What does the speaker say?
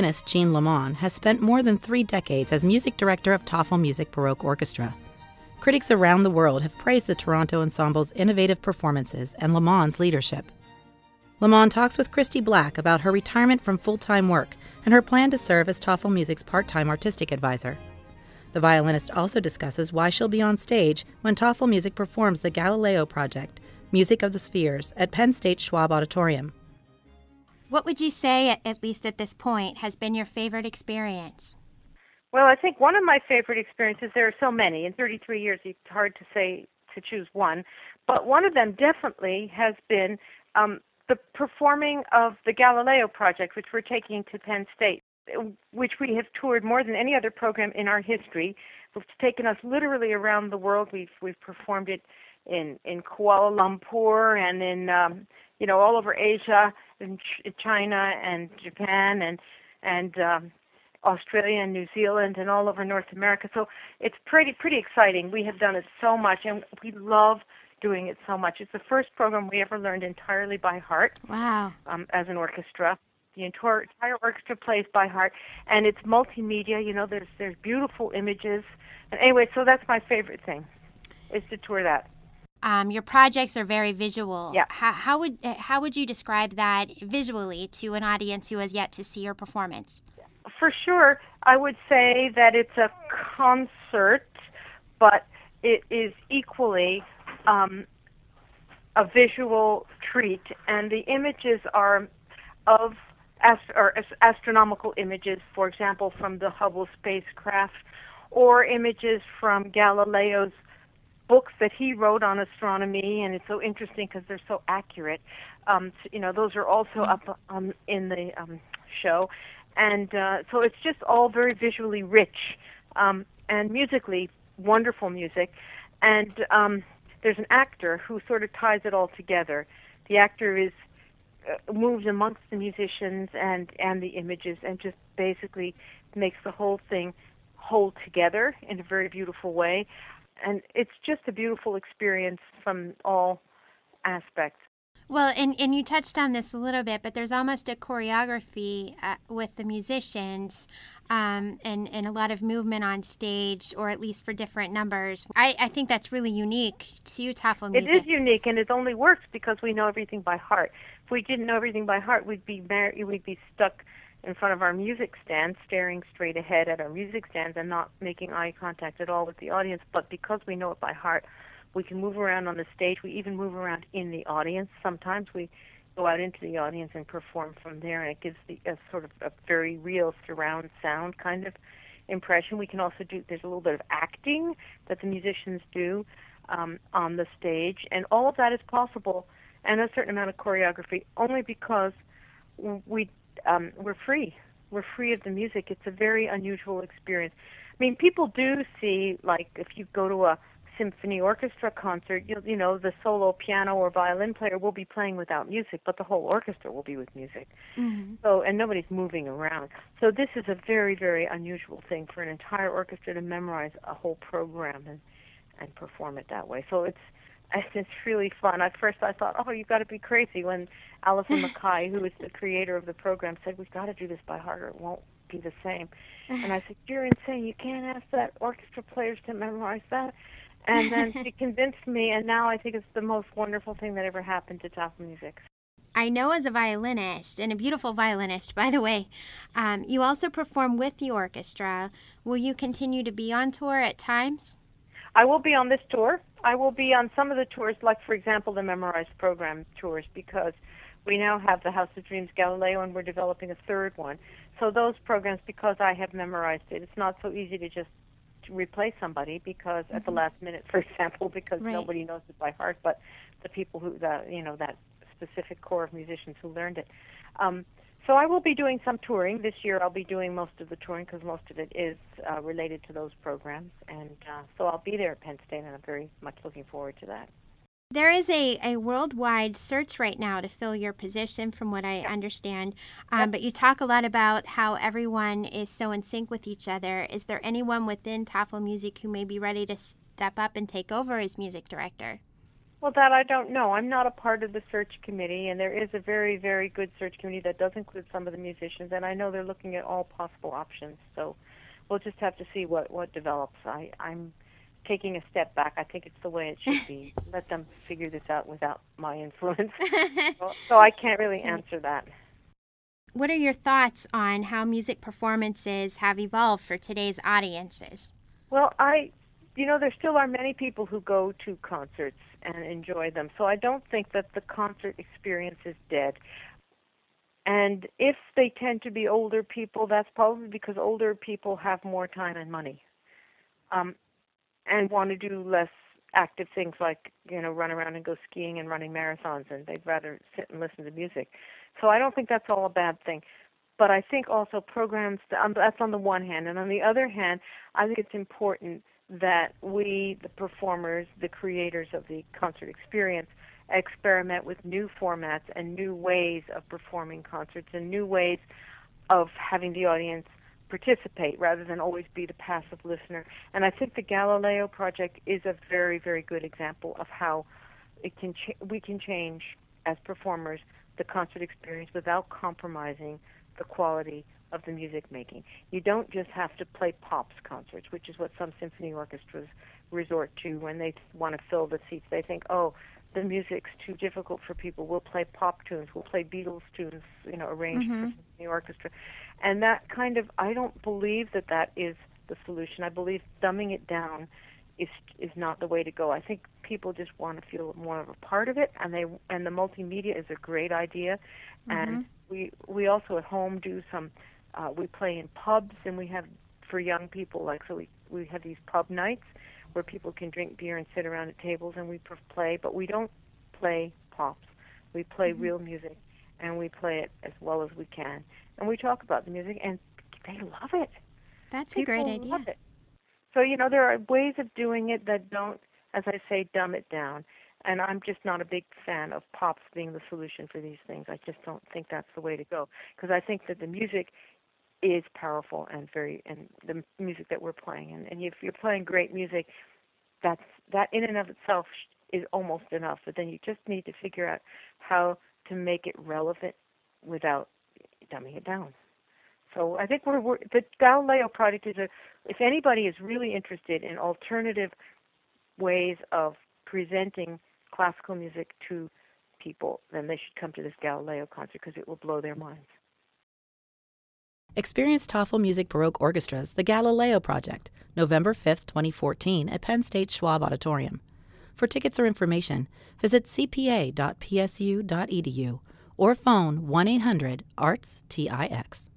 violinist Jeanne Lamon has spent more than three decades as music director of Tafelmusik Baroque Orchestra. Critics around the world have praised the Toronto Ensemble's innovative performances and Lamon's leadership. Lamon talks with Christie Black about her retirement from full time work and her plan to serve as Tafelmusik's part time artistic advisor. The violinist also discusses why she'll be on stage when Tafelmusik performs the Galileo project, Music of the Spheres, at Penn State Schwab Auditorium. What would you say, at, least at this point, has been your favorite experience? Well, I think one of my favorite experiences, there are so many. In 33 years, it's hard to say to choose one. But one of them definitely has been um, the performing of the Galileo project, which we're taking to Penn State, which we have toured more than any other program in our history. It's taken us literally around the world. We've we've performed it in in Kuala Lumpur and in um, you know all over Asia in Ch- China and Japan and and um, Australia and New Zealand and all over North America. So it's pretty pretty exciting. We have done it so much and we love doing it so much. It's the first program we ever learned entirely by heart. Wow. Um, as an orchestra. The entire, entire orchestra plays by heart, and it's multimedia. You know, there's there's beautiful images, and anyway, so that's my favorite thing, is to tour that. Um, your projects are very visual. Yeah. How, how would how would you describe that visually to an audience who has yet to see your performance? For sure, I would say that it's a concert, but it is equally um, a visual treat, and the images are of ast- or astronomical images, for example, from the Hubble spacecraft, or images from Galileo's books that he wrote on astronomy, and it's so interesting because they're so accurate. Um, you know, those are also mm-hmm. up um, in the um, show, and uh, so it's just all very visually rich um, and musically wonderful music. And um, there's an actor who sort of ties it all together. The actor is uh, moves amongst the musicians and and the images, and just basically makes the whole thing hold together in a very beautiful way and it's just a beautiful experience from all aspects. Well, and, and you touched on this a little bit, but there's almost a choreography uh, with the musicians um, and, and a lot of movement on stage, or at least for different numbers. I, I think that's really unique to Tafelmusik. It is unique, and it only works because we know everything by heart. If we didn't know everything by heart, we'd be mar- we'd be stuck in front of our music stand, staring straight ahead at our music stands and not making eye contact at all with the audience. But because we know it by heart, we can move around on the stage. We even move around in the audience. Sometimes we go out into the audience and perform from there, and it gives the a sort of a very real surround sound kind of impression. We can also do. There's a little bit of acting that the musicians do um, on the stage, and all of that is possible, and a certain amount of choreography only because we um, we're free. We're free of the music. It's a very unusual experience. I mean, people do see like if you go to a symphony orchestra concert, you you know the solo piano or violin player will be playing without music, but the whole orchestra will be with music. Mm-hmm. So and nobody's moving around. So this is a very very unusual thing for an entire orchestra to memorize a whole program and and perform it that way. So it's it's really fun. At first, I thought, oh, you've got to be crazy. When Alison Mackay, who is the creator of the program, said we've got to do this by heart, or it won't be the same. And I said, you're insane. You can't ask that orchestra players to memorize that. And then she convinced me, and now I think it's the most wonderful thing that ever happened to Tafelmusik. I know as a violinist, and a beautiful violinist, by the way, um, you also perform with the orchestra. Will you continue to be on tour at times? I will be on this tour. I will be on some of the tours, like for example the Memorized Program tours, because we now have the House of Dreams Galileo, and we're developing a third one. So those programs, because I have memorized it, it's not so easy to just replace somebody because mm-hmm. at the mm-hmm. last minute, for example, because right. nobody knows it by heart, but the people who, the, you know, that specific core of musicians who learned it. Um, so I will be doing some touring this year. I'll be doing most of the touring because most of it is uh, related to those programs, and uh, so I'll be there at Penn State, and I'm very much looking forward to that. There is a, a worldwide search right now to fill your position, from what I understand. Um, yep. But you talk a lot about how everyone is so in sync with each other. Is there anyone within Tafelmusik who may be ready to step up and take over as music director? Well, that I don't know. I'm not a part of the search committee, and there is a very, very good search committee that does include some of the musicians, and I know they're looking at all possible options. So we'll just have to see what what develops. I I'm taking a step back. I think it's the way it should be. Let them figure this out without my influence. so, so I can't really answer that. What are your thoughts on how music performances have evolved for today's audiences? Well, I you know, there still are many people who go to concerts and enjoy them. So I don't think that the concert experience is dead. And if they tend to be older people, that's probably because older people have more time and money, um, and want to do less active things like you know run around and go skiing and running marathons, and they'd rather sit and listen to music. So I don't think that's all a bad thing. But I think also programs that's on the one hand, and on the other hand, I think it's important that we, the performers, the creators of the concert experience, experiment with new formats and new ways of performing concerts and new ways of having the audience participate rather than always be the passive listener. And I think the Galileo project is a very, very good example of how it can we can change as performers the concert experience without compromising the quality of the music making. You don't just have to play pops concerts, which is what some symphony orchestras resort to when they want to fill the seats. They think, oh, the music's too difficult for people. We'll play pop tunes. We'll play Beatles tunes, you know, arranged mm-hmm. for symphony orchestra. And that kind of, I don't believe that that is the solution. I believe dumbing it down is is not the way to go. I think people just want to feel more of a part of it, and they and the multimedia is a great idea. Mm-hmm. And we we also at home do some uh, we play in pubs, and we have for young people like so we we have these pub nights where people can drink beer and sit around at tables, and we play. But we don't play pops. We play mm-hmm. real music, and we play it as well as we can, and we talk about the music, and they love it. That's people a great idea. Love it. So you know there are ways of doing it that don't, as I say, dumb it down. And I'm just not a big fan of pops being the solution for these things. I just don't think that's the way to go because I think that the music is powerful and very and the music that we're playing. And, and if you're playing great music that's that in and of itself is almost enough. But then you just need to figure out how to make it relevant without dumbing it down. So I think we're, we're the Galileo project is a if anybody is really interested in alternative ways of presenting classical music to people then they should come to this Galileo concert because it will blow their minds Experience Tafelmusik Baroque Orchestra's The Galileo Project, November 5, 2014, at Penn State Schwab Auditorium. For tickets or information, visit cpa.psu.edu or phone 1 800 ARTS TIX.